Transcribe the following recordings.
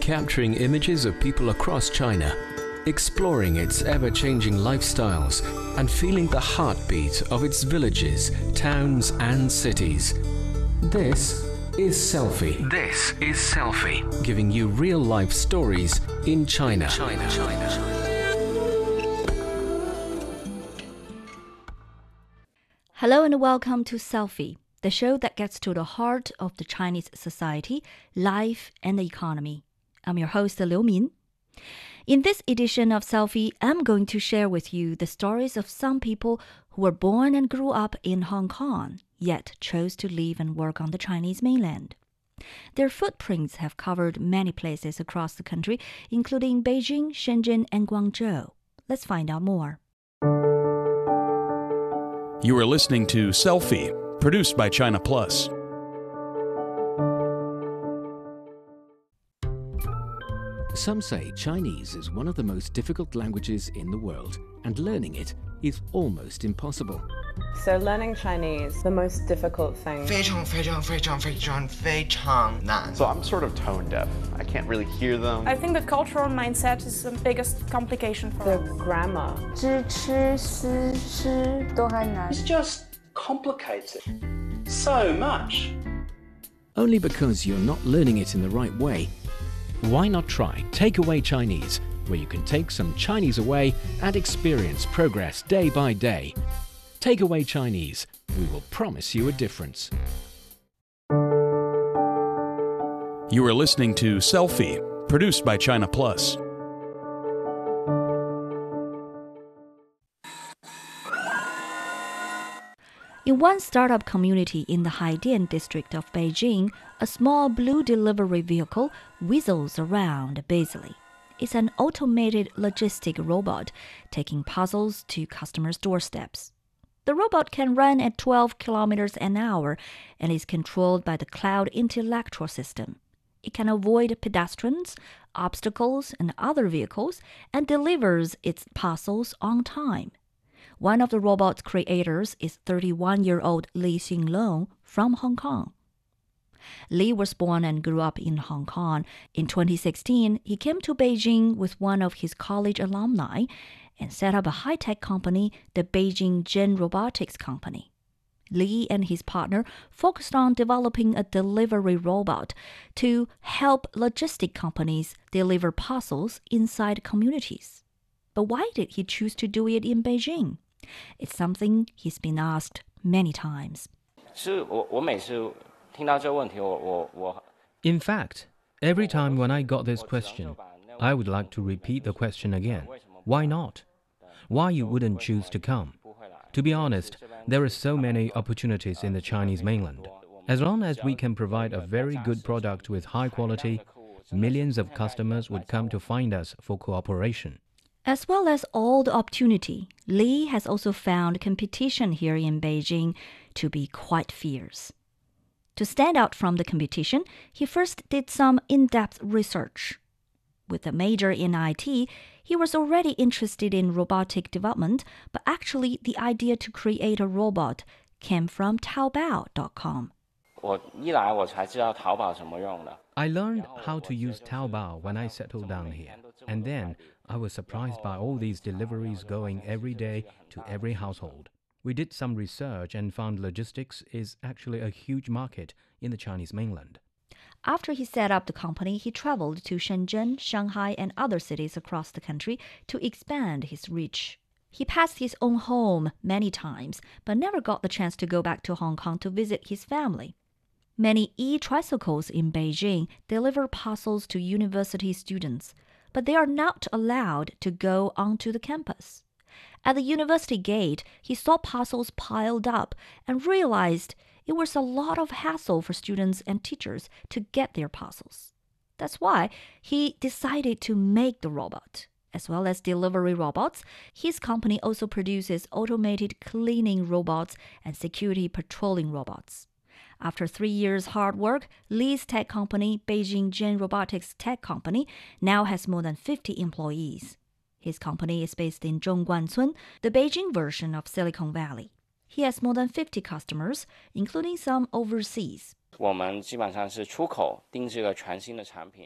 capturing images of people across China, exploring its ever changing lifestyles, and feeling the heartbeat of its villages, towns, and cities. This is Selfie. This is Selfie, giving you real life stories in China. China, China. Hello and welcome to Selfie, the show that gets to the heart of the Chinese society, life, and the economy. I'm your host, Liu Min. In this edition of Selfie, I'm going to share with you the stories of some people who were born and grew up in Hong Kong, yet chose to live and work on the Chinese mainland. Their footprints have covered many places across the country, including Beijing, Shenzhen, and Guangzhou. Let's find out more. You are listening to Selfie, produced by China Plus. Some say Chinese is one of the most difficult languages in the world, and learning it is almost impossible. So learning Chinese, the most difficult thing. 非常非常非常非常非常难。 So I'm sort of tone deaf. I can't really hear them. I think the cultural mindset is the biggest complication for The us. grammar. 知吃思吃都很难。 It's just complicated so much. Only because you're not learning it in the right way. why not try Takeaway Chinese, where you can take some Chinese away and experience progress day by day? Takeaway Chinese, we will promise you a difference. You are listening to Selfie, produced by China Plus. In one startup community in the Haidian district of Beijing, a small blue delivery vehicle whistles around busily. It's an automated logistic robot taking parcels to customers' doorsteps. The robot can run at 12 kilometers an hour and is controlled by the cloud intellectual system. It can avoid pedestrians, obstacles, and other vehicles and delivers its parcels on time. One of the robot's creators is 31 year old Li Xinglong from Hong Kong. Li was born and grew up in Hong Kong. In 2016, he came to Beijing with one of his college alumni and set up a high tech company, the Beijing Gen Robotics Company. Li and his partner focused on developing a delivery robot to help logistic companies deliver parcels inside communities. But why did he choose to do it in Beijing? It's something he's been asked many times. In fact, every time when I got this question, I would like to repeat the question again. Why not? Why you wouldn't choose to come? To be honest, there are so many opportunities in the Chinese mainland. As long as we can provide a very good product with high quality, millions of customers would come to find us for cooperation. As well as all the opportunity, Li has also found competition here in Beijing to be quite fierce. To stand out from the competition, he first did some in depth research. With a major in IT, he was already interested in robotic development, but actually, the idea to create a robot came from Taobao.com. I learned how to use Taobao when I settled down here, and then I was surprised by all these deliveries going every day to every household. We did some research and found logistics is actually a huge market in the Chinese mainland. After he set up the company, he traveled to Shenzhen, Shanghai, and other cities across the country to expand his reach. He passed his own home many times, but never got the chance to go back to Hong Kong to visit his family. Many e tricycles in Beijing deliver parcels to university students, but they are not allowed to go onto the campus. At the university gate, he saw parcels piled up and realized it was a lot of hassle for students and teachers to get their parcels. That's why he decided to make the robot. As well as delivery robots, his company also produces automated cleaning robots and security patrolling robots. After three years' hard work, Li's tech company, Beijing Gen Robotics Tech Company, now has more than 50 employees. His company is based in Zhongguancun, the Beijing version of Silicon Valley. He has more than 50 customers, including some overseas.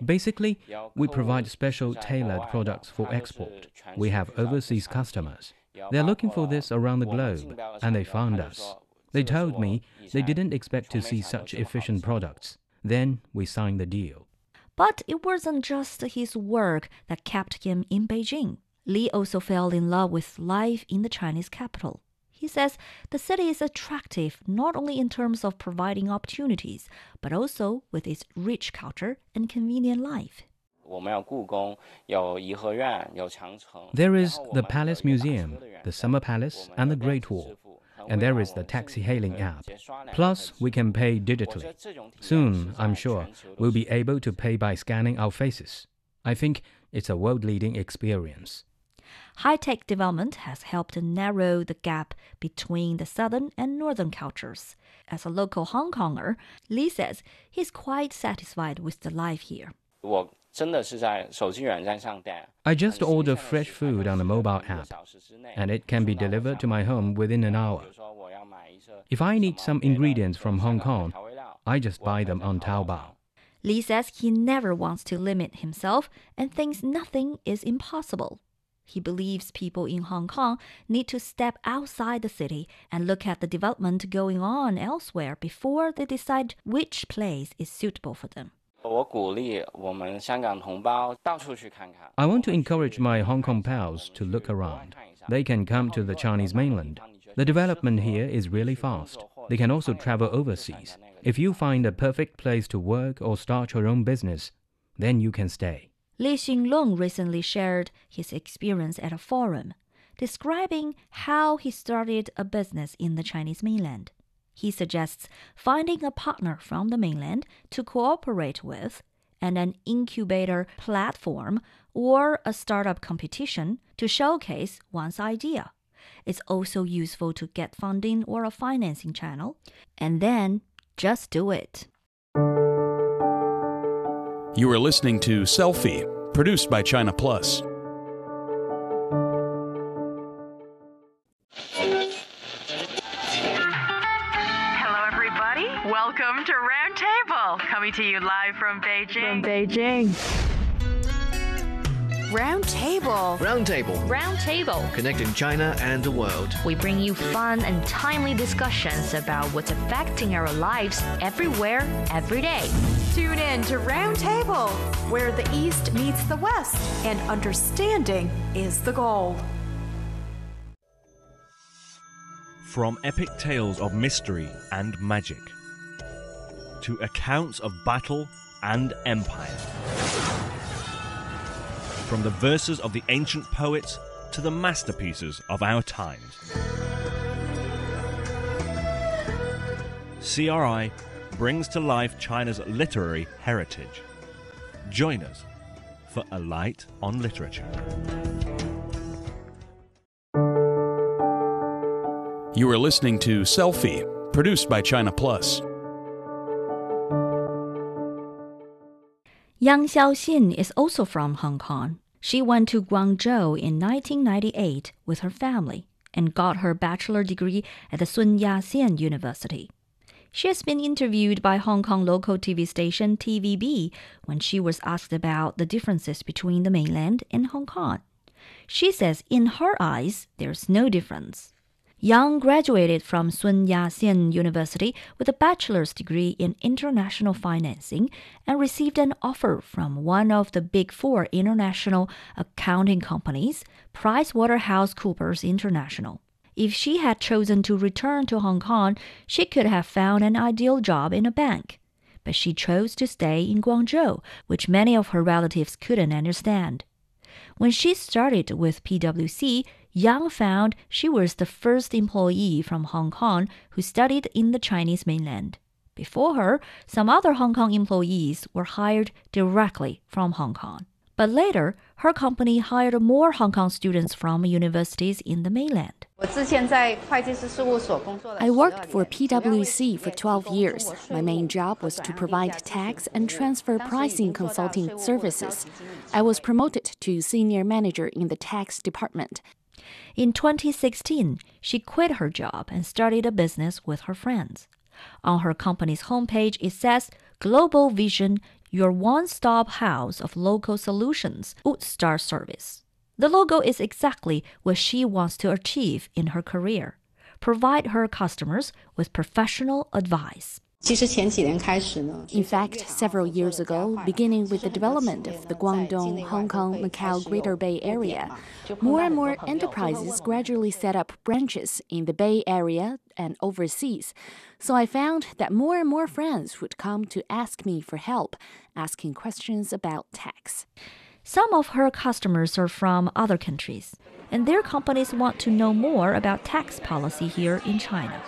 Basically, we provide special tailored products for export. We have overseas customers. They're looking for this around the globe, and they found us. They told me they didn't expect to see such efficient products. Then we signed the deal. But it wasn't just his work that kept him in Beijing. Li also fell in love with life in the Chinese capital. He says the city is attractive not only in terms of providing opportunities, but also with its rich culture and convenient life. There is the Palace Museum, the Summer Palace, and the Great Wall. And there is the taxi hailing app. Plus, we can pay digitally. Soon, I'm sure, we'll be able to pay by scanning our faces. I think it's a world leading experience. High tech development has helped narrow the gap between the southern and northern cultures. As a local Hong Konger, Li says he's quite satisfied with the life here. I just order fresh food on the mobile app, and it can be delivered to my home within an hour. If I need some ingredients from Hong Kong, I just buy them on Taobao. Li says he never wants to limit himself and thinks nothing is impossible. He believes people in Hong Kong need to step outside the city and look at the development going on elsewhere before they decide which place is suitable for them. I want to encourage my Hong Kong pals to look around. They can come to the Chinese mainland. The development here is really fast. They can also travel overseas. If you find a perfect place to work or start your own business, then you can stay. Li Xinlong recently shared his experience at a forum, describing how he started a business in the Chinese mainland. He suggests finding a partner from the mainland to cooperate with and an incubator platform or a startup competition to showcase one's idea. It's also useful to get funding or a financing channel, and then just do it. You are listening to Selfie, produced by China Plus. Welcome to Roundtable, coming to you live from Beijing. From Beijing. Roundtable. Roundtable. Round Table. Round Table. Connecting China and the world. We bring you fun and timely discussions about what's affecting our lives everywhere, every day. Tune in to Roundtable, where the East meets the West and understanding is the goal. From epic tales of mystery and magic to accounts of battle and empire. From the verses of the ancient poets to the masterpieces of our times. CRI brings to life China's literary heritage. Join us for a light on literature. You are listening to Selfie, produced by China Plus. Yang Xiaoxin is also from Hong Kong. She went to Guangzhou in 1998 with her family and got her bachelor degree at the Sun Yat-sen University. She has been interviewed by Hong Kong local TV station TVB when she was asked about the differences between the mainland and Hong Kong. She says in her eyes, there's no difference. Yang graduated from Sun Yat-sen University with a bachelor's degree in international financing and received an offer from one of the big four international accounting companies, PricewaterhouseCoopers International. If she had chosen to return to Hong Kong, she could have found an ideal job in a bank. But she chose to stay in Guangzhou, which many of her relatives couldn't understand. When she started with PwC, Yang found she was the first employee from Hong Kong who studied in the Chinese mainland. Before her, some other Hong Kong employees were hired directly from Hong Kong. But later, her company hired more Hong Kong students from universities in the mainland. I worked for PwC for 12 years. My main job was to provide tax and transfer pricing consulting services. I was promoted to senior manager in the tax department. In 2016, she quit her job and started a business with her friends. On her company's homepage, it says Global Vision, your one stop house of local solutions, Star Service. The logo is exactly what she wants to achieve in her career provide her customers with professional advice. In fact, several years ago, beginning with the development of the Guangdong, Hong Kong, Macau Greater Bay Area, more and more enterprises gradually set up branches in the Bay Area and overseas. So I found that more and more friends would come to ask me for help, asking questions about tax. Some of her customers are from other countries, and their companies want to know more about tax policy here in China.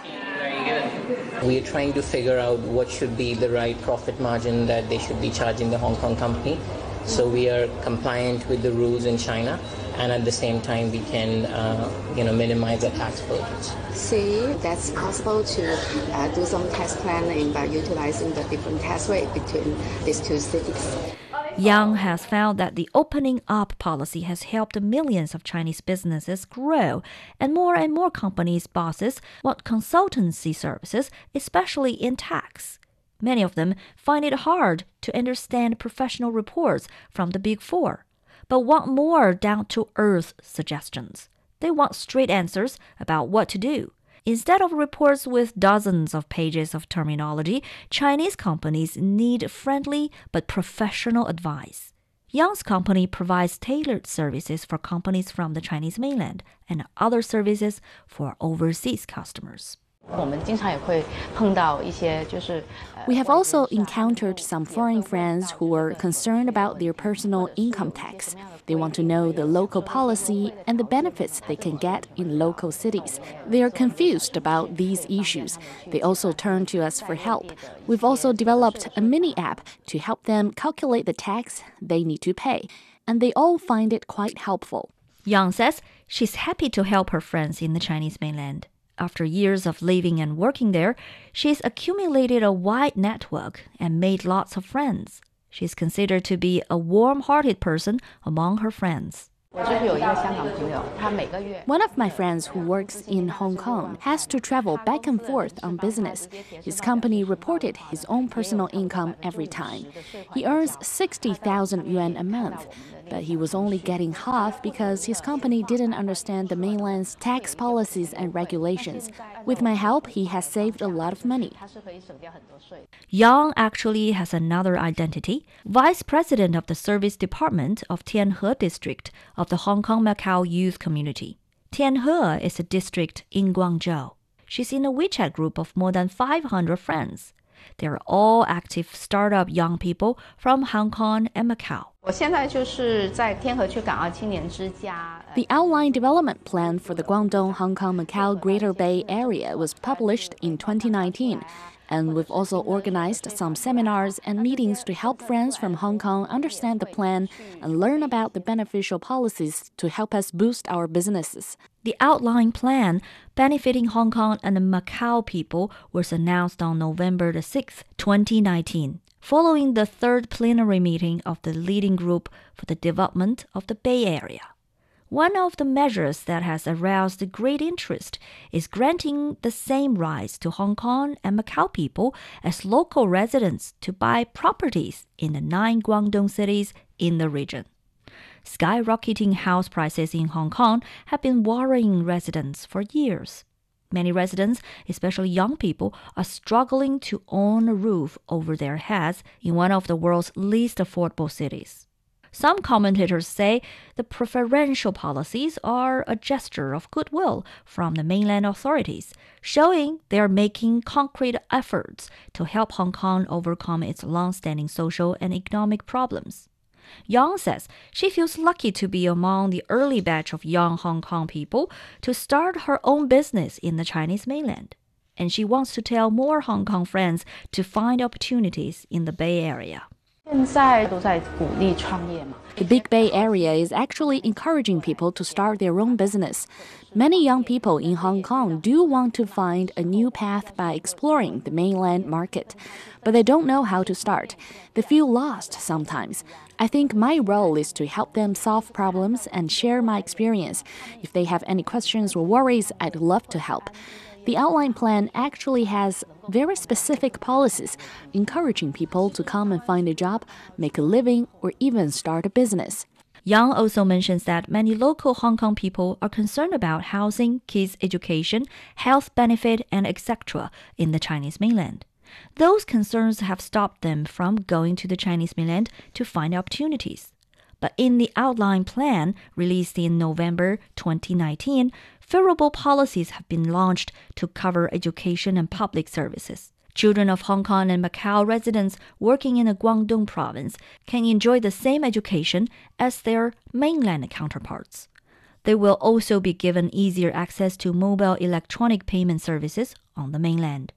We are trying to figure out what should be the right profit margin that they should be charging the Hong Kong company. So we are compliant with the rules in China, and at the same time we can, uh, you know, minimize the tax burdens. See, that's possible to uh, do some tax planning by utilizing the different tax rate between these two cities. Yang has found that the opening up policy has helped millions of Chinese businesses grow, and more and more companies' bosses want consultancy services, especially in tax. Many of them find it hard to understand professional reports from the Big Four, but want more down to earth suggestions. They want straight answers about what to do. Instead of reports with dozens of pages of terminology, Chinese companies need friendly but professional advice. Yang's company provides tailored services for companies from the Chinese mainland and other services for overseas customers. We have also encountered some foreign friends who are concerned about their personal income tax. They want to know the local policy and the benefits they can get in local cities. They are confused about these issues. They also turn to us for help. We've also developed a mini app to help them calculate the tax they need to pay, and they all find it quite helpful. Yang says she's happy to help her friends in the Chinese mainland. After years of living and working there, she's accumulated a wide network and made lots of friends. She's considered to be a warm hearted person among her friends. One of my friends who works in Hong Kong has to travel back and forth on business. His company reported his own personal income every time. He earns 60,000 yuan a month, but he was only getting half because his company didn't understand the mainland's tax policies and regulations. With my help, he has saved a lot of money. Yang actually has another identity, vice president of the service department of Tianhe district of the Hong Kong Macau youth community. Tianhe is a district in Guangzhou. She's in a WeChat group of more than 500 friends. They're all active startup young people from Hong Kong and Macau. The outline development plan for the Guangdong, Hong Kong, Macau Greater Bay Area was published in 2019 and we've also organized some seminars and meetings to help friends from Hong Kong understand the plan and learn about the beneficial policies to help us boost our businesses. The outline plan benefiting Hong Kong and the Macau people was announced on November the 6th, 2019, following the third plenary meeting of the leading group for the development of the Bay Area. One of the measures that has aroused great interest is granting the same rights to Hong Kong and Macau people as local residents to buy properties in the nine Guangdong cities in the region. Skyrocketing house prices in Hong Kong have been worrying residents for years. Many residents, especially young people, are struggling to own a roof over their heads in one of the world's least affordable cities. Some commentators say the preferential policies are a gesture of goodwill from the mainland authorities, showing they are making concrete efforts to help Hong Kong overcome its long-standing social and economic problems. Yang says she feels lucky to be among the early batch of young Hong Kong people to start her own business in the Chinese mainland. And she wants to tell more Hong Kong friends to find opportunities in the Bay Area. The Big Bay Area is actually encouraging people to start their own business. Many young people in Hong Kong do want to find a new path by exploring the mainland market, but they don't know how to start. They feel lost sometimes. I think my role is to help them solve problems and share my experience. If they have any questions or worries, I'd love to help. The outline plan actually has very specific policies encouraging people to come and find a job, make a living, or even start a business. Yang also mentions that many local Hong Kong people are concerned about housing, kids' education, health benefit, and etc. in the Chinese mainland. Those concerns have stopped them from going to the Chinese mainland to find opportunities. But in the outline plan released in November 2019, favorable policies have been launched to cover education and public services. Children of Hong Kong and Macau residents working in the Guangdong province can enjoy the same education as their mainland counterparts. They will also be given easier access to mobile electronic payment services on the mainland.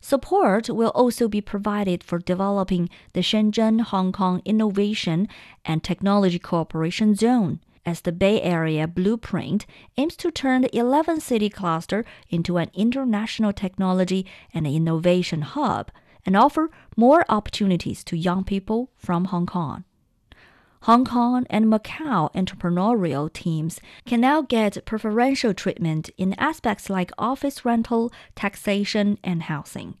Support will also be provided for developing the Shenzhen Hong Kong Innovation and Technology Cooperation Zone, as the Bay Area blueprint aims to turn the 11 city cluster into an international technology and innovation hub and offer more opportunities to young people from Hong Kong. Hong Kong and Macau entrepreneurial teams can now get preferential treatment in aspects like office rental, taxation, and housing.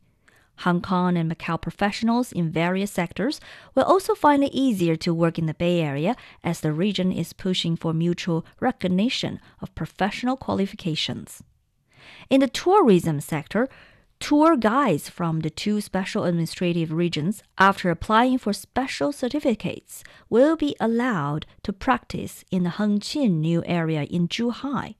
Hong Kong and Macau professionals in various sectors will also find it easier to work in the Bay Area as the region is pushing for mutual recognition of professional qualifications. In the tourism sector, Tour guides from the two special administrative regions, after applying for special certificates, will be allowed to practice in the Hengqin new area in Zhuhai.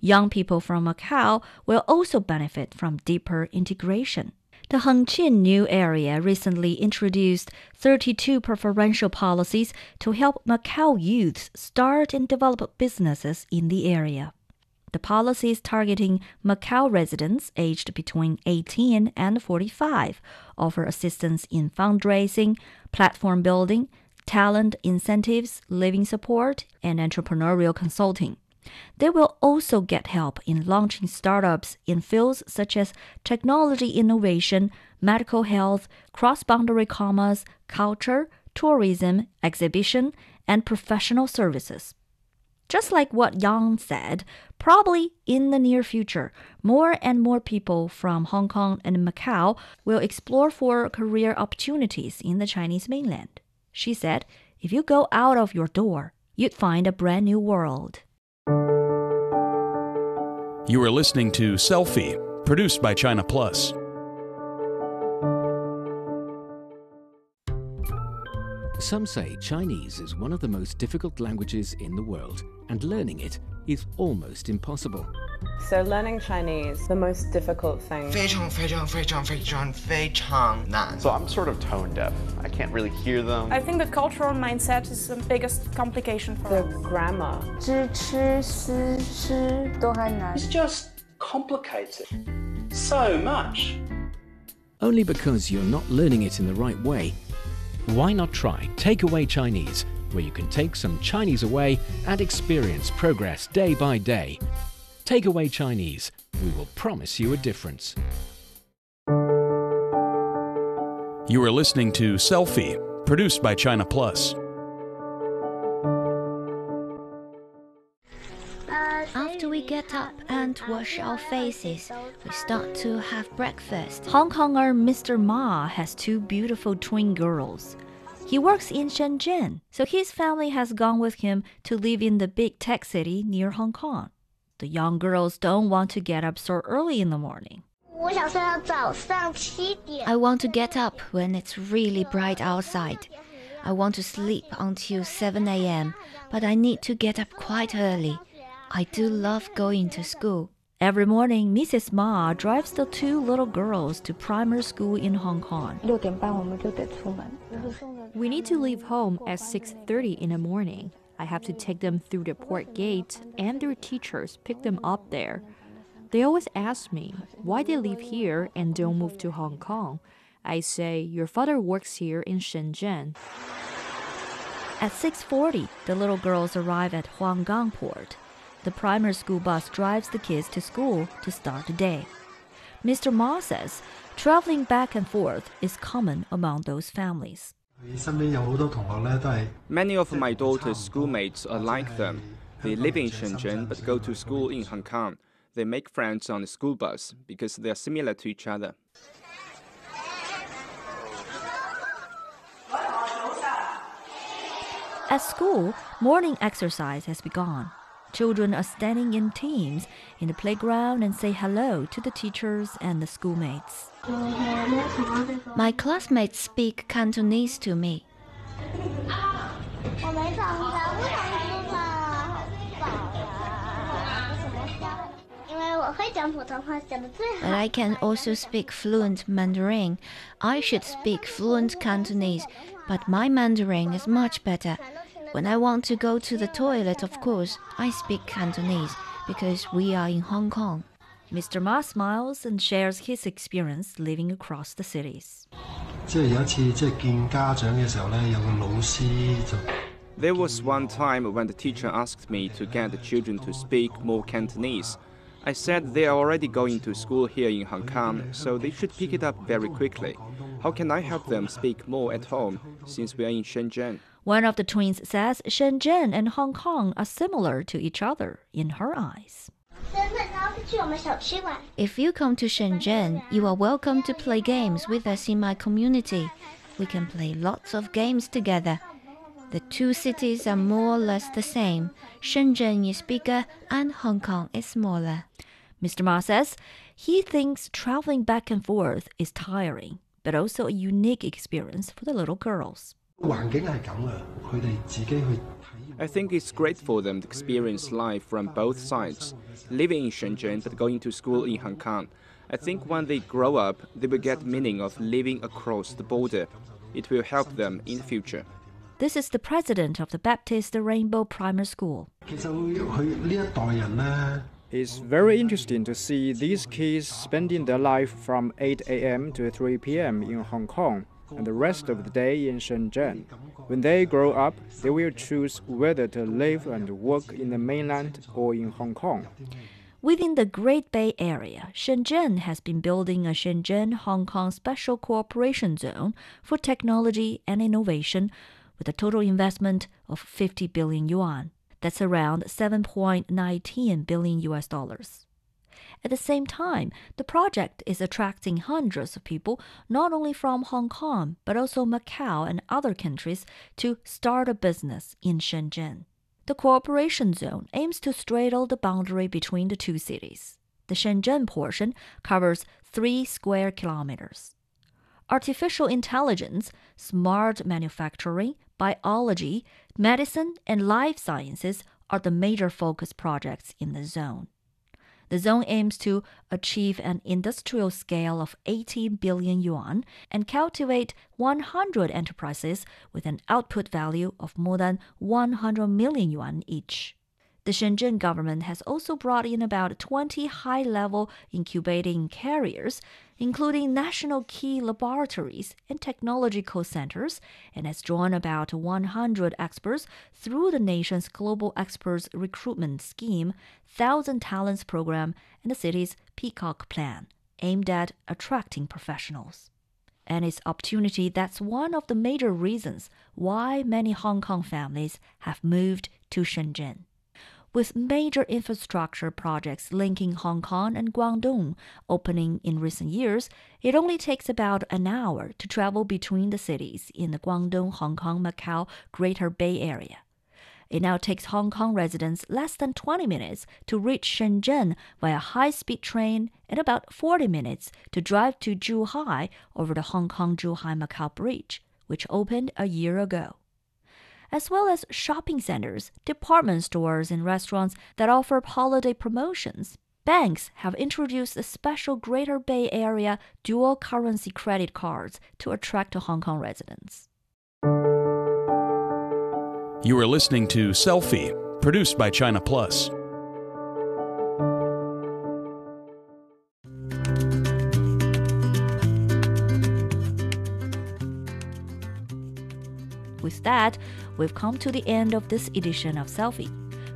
Young people from Macau will also benefit from deeper integration. The Hengqin new area recently introduced 32 preferential policies to help Macau youths start and develop businesses in the area. The policies targeting Macau residents aged between 18 and 45 offer assistance in fundraising, platform building, talent incentives, living support, and entrepreneurial consulting. They will also get help in launching startups in fields such as technology innovation, medical health, cross boundary commerce, culture, tourism, exhibition, and professional services. Just like what Yang said, probably in the near future, more and more people from Hong Kong and Macau will explore for career opportunities in the Chinese mainland. She said, if you go out of your door, you'd find a brand new world. You are listening to Selfie, produced by China Plus. Some say Chinese is one of the most difficult languages in the world, and learning it is almost impossible. So learning Chinese, the most difficult thing. So I'm sort of tone deaf. I can't really hear them. I think the cultural mindset is the biggest complication for the us. grammar. It just complicates it so much. Only because you're not learning it in the right way. Why not try Takeaway Chinese where you can take some Chinese away and experience progress day by day? Take away Chinese, we will promise you a difference. You are listening to Selfie, produced by China Plus. After we get up and wash our faces, we start to have breakfast. Hong Konger Mr. Ma has two beautiful twin girls. He works in Shenzhen, so his family has gone with him to live in the big tech city near Hong Kong. The young girls don't want to get up so early in the morning. I want to get up when it's really bright outside. I want to sleep until 7 a.m., but I need to get up quite early. I do love going to school. Every morning, Mrs. Ma drives the two little girls to primary school in Hong Kong. We need to leave home at 6:30 in the morning. I have to take them through the port gate and their teachers pick them up there. They always ask me why they live here and don't move to Hong Kong. I say your father works here in Shenzhen. At 6:40, the little girls arrive at Huanggang port. The primary school bus drives the kids to school to start the day. Mr. Ma says traveling back and forth is common among those families. Many of my daughter's schoolmates are like them. They live in Shenzhen but go to school in Hong Kong. They make friends on the school bus because they are similar to each other. At school, morning exercise has begun. Children are standing in teams in the playground and say hello to the teachers and the schoolmates. My classmates speak Cantonese to me. But I can also speak fluent Mandarin. I should speak fluent Cantonese, but my Mandarin is much better. When I want to go to the toilet, of course, I speak Cantonese because we are in Hong Kong. Mr. Ma smiles and shares his experience living across the cities. There was one time when the teacher asked me to get the children to speak more Cantonese. I said they are already going to school here in Hong Kong, so they should pick it up very quickly. How can I help them speak more at home since we are in Shenzhen? One of the twins says Shenzhen and Hong Kong are similar to each other in her eyes. If you come to Shenzhen, you are welcome to play games with us in my community. We can play lots of games together. The two cities are more or less the same. Shenzhen is bigger and Hong Kong is smaller. Mr. Ma says he thinks traveling back and forth is tiring, but also a unique experience for the little girls. I think it's great for them to experience life from both sides, living in Shenzhen but going to school in Hong Kong. I think when they grow up, they will get meaning of living across the border. It will help them in the future. This is the president of the Baptist Rainbow Primary School. It's very interesting to see these kids spending their life from 8 a.m. to 3 p.m. in Hong Kong and the rest of the day in Shenzhen. When they grow up, they will choose whether to live and work in the mainland or in Hong Kong. Within the Great Bay Area, Shenzhen has been building a Shenzhen Hong Kong Special Cooperation Zone for technology and innovation with a total investment of 50 billion yuan. That's around 7.19 billion US dollars. At the same time, the project is attracting hundreds of people not only from Hong Kong but also Macau and other countries to start a business in Shenzhen. The cooperation zone aims to straddle the boundary between the two cities. The Shenzhen portion covers 3 square kilometers. Artificial intelligence, smart manufacturing, biology, medicine, and life sciences are the major focus projects in the zone. The zone aims to achieve an industrial scale of 18 billion yuan and cultivate 100 enterprises with an output value of more than 100 million yuan each. The Shenzhen government has also brought in about 20 high level incubating carriers, including national key laboratories and technological centers, and has drawn about 100 experts through the nation's Global Experts Recruitment Scheme, Thousand Talents Program, and the city's Peacock Plan, aimed at attracting professionals. And its opportunity that's one of the major reasons why many Hong Kong families have moved to Shenzhen with major infrastructure projects linking Hong Kong and Guangdong opening in recent years, it only takes about an hour to travel between the cities in the Guangdong, Hong Kong, Macau, Greater Bay Area. It now takes Hong Kong residents less than 20 minutes to reach Shenzhen via high speed train and about 40 minutes to drive to Zhuhai over the Hong Kong Zhuhai Macau Bridge, which opened a year ago as well as shopping centers, department stores, and restaurants that offer holiday promotions. Banks have introduced a special Greater Bay Area dual currency credit cards to attract Hong Kong residents. You are listening to Selfie, produced by China Plus. We've come to the end of this edition of Selfie.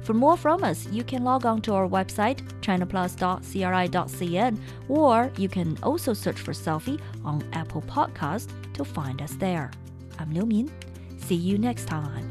For more from us, you can log on to our website, chinaplus.cri.cn, or you can also search for Selfie on Apple Podcast to find us there. I'm Liu Min. See you next time.